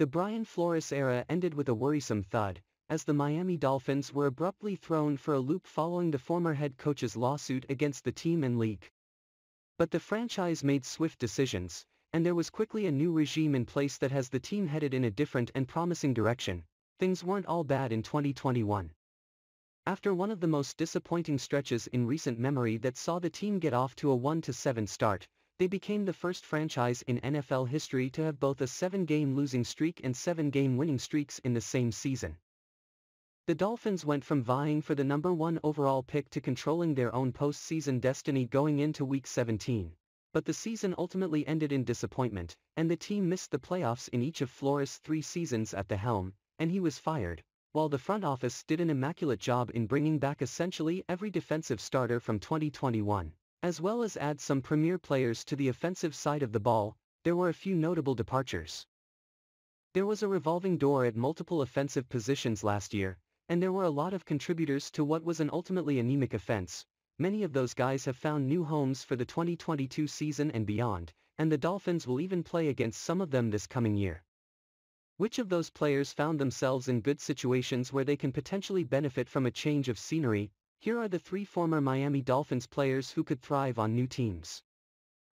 The Brian Flores era ended with a worrisome thud, as the Miami Dolphins were abruptly thrown for a loop following the former head coach's lawsuit against the team and league. But the franchise made swift decisions, and there was quickly a new regime in place that has the team headed in a different and promising direction. Things weren't all bad in 2021. After one of the most disappointing stretches in recent memory that saw the team get off to a 1-7 start, they became the first franchise in NFL history to have both a 7-game losing streak and 7-game winning streaks in the same season. The Dolphins went from vying for the number one overall pick to controlling their own postseason destiny going into Week 17. But the season ultimately ended in disappointment, and the team missed the playoffs in each of Flores' three seasons at the helm, and he was fired, while the front office did an immaculate job in bringing back essentially every defensive starter from 2021. As well as add some premier players to the offensive side of the ball, there were a few notable departures. There was a revolving door at multiple offensive positions last year, and there were a lot of contributors to what was an ultimately anemic offense. Many of those guys have found new homes for the 2022 season and beyond, and the Dolphins will even play against some of them this coming year. Which of those players found themselves in good situations where they can potentially benefit from a change of scenery, here are the three former Miami Dolphins players who could thrive on new teams.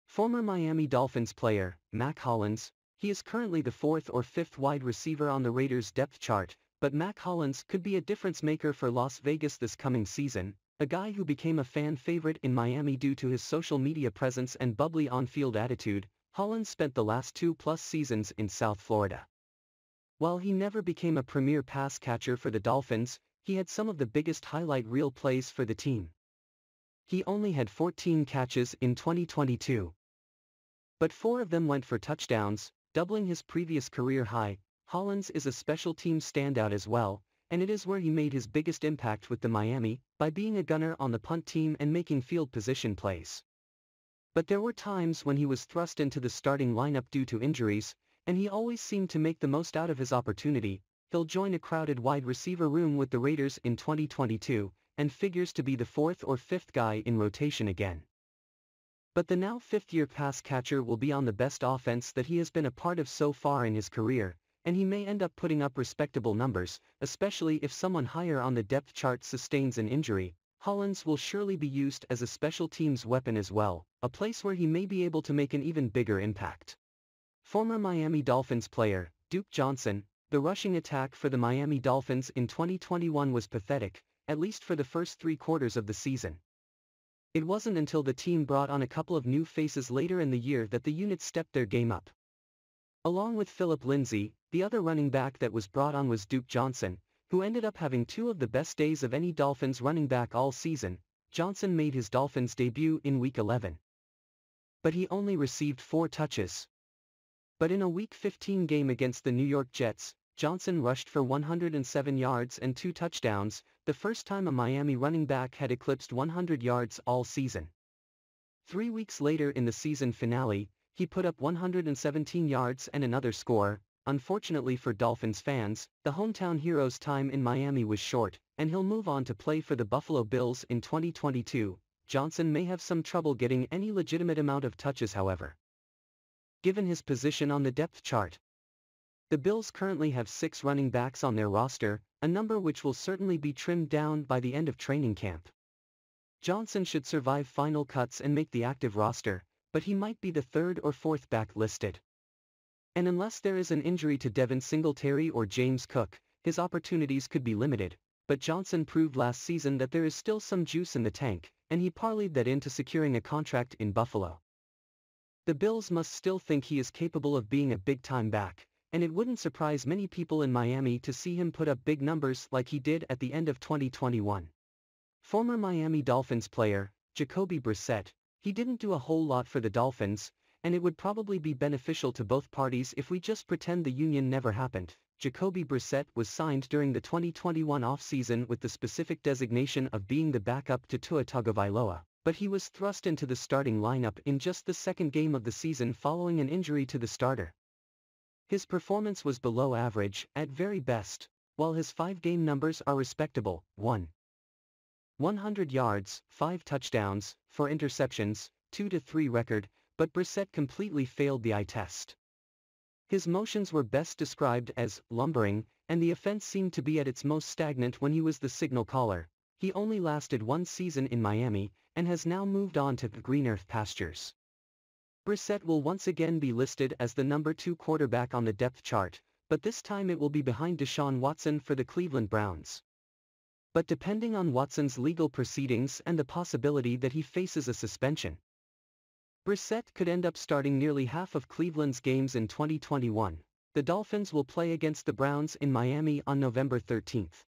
Former Miami Dolphins player, Mack Hollins, he is currently the fourth or fifth wide receiver on the Raiders' depth chart, but Mack Hollins could be a difference maker for Las Vegas this coming season, a guy who became a fan favorite in Miami due to his social media presence and bubbly on-field attitude, Hollins spent the last two-plus seasons in South Florida. While he never became a premier pass catcher for the Dolphins, he had some of the biggest highlight reel plays for the team. He only had 14 catches in 2022. But four of them went for touchdowns, doubling his previous career high. Hollins is a special team standout as well, and it is where he made his biggest impact with the Miami, by being a gunner on the punt team and making field position plays. But there were times when he was thrust into the starting lineup due to injuries, and he always seemed to make the most out of his opportunity, he'll join a crowded wide receiver room with the Raiders in 2022, and figures to be the fourth or fifth guy in rotation again. But the now fifth-year pass catcher will be on the best offense that he has been a part of so far in his career, and he may end up putting up respectable numbers, especially if someone higher on the depth chart sustains an injury. Hollins will surely be used as a special teams weapon as well, a place where he may be able to make an even bigger impact. Former Miami Dolphins player, Duke Johnson, the rushing attack for the Miami Dolphins in 2021 was pathetic, at least for the first three quarters of the season. It wasn't until the team brought on a couple of new faces later in the year that the unit stepped their game up. Along with Philip Lindsay, the other running back that was brought on was Duke Johnson, who ended up having two of the best days of any Dolphins running back all season. Johnson made his Dolphins debut in Week 11. But he only received four touches. But in a Week 15 game against the New York Jets, Johnson rushed for 107 yards and two touchdowns, the first time a Miami running back had eclipsed 100 yards all season. Three weeks later in the season finale, he put up 117 yards and another score. Unfortunately for Dolphins fans, the hometown hero's time in Miami was short, and he'll move on to play for the Buffalo Bills in 2022. Johnson may have some trouble getting any legitimate amount of touches however. Given his position on the depth chart, the Bills currently have six running backs on their roster, a number which will certainly be trimmed down by the end of training camp. Johnson should survive final cuts and make the active roster, but he might be the third or fourth back listed. And unless there is an injury to Devin Singletary or James Cook, his opportunities could be limited, but Johnson proved last season that there is still some juice in the tank, and he parlayed that into securing a contract in Buffalo. The Bills must still think he is capable of being a big-time back, and it wouldn't surprise many people in Miami to see him put up big numbers like he did at the end of 2021. Former Miami Dolphins player, Jacoby Brissett, he didn't do a whole lot for the Dolphins, and it would probably be beneficial to both parties if we just pretend the union never happened. Jacoby Brissett was signed during the 2021 offseason with the specific designation of being the backup to Tua Tagovailoa, but he was thrust into the starting lineup in just the second game of the season following an injury to the starter. His performance was below average, at very best, while his five-game numbers are respectable, 1. 100 yards, 5 touchdowns, 4 interceptions, 2-3 record, but Brissett completely failed the eye test. His motions were best described as lumbering, and the offense seemed to be at its most stagnant when he was the signal caller. He only lasted one season in Miami, and has now moved on to the green earth pastures. Brissett will once again be listed as the number two quarterback on the depth chart, but this time it will be behind Deshaun Watson for the Cleveland Browns. But depending on Watson's legal proceedings and the possibility that he faces a suspension, Brissett could end up starting nearly half of Cleveland's games in 2021. The Dolphins will play against the Browns in Miami on November 13th.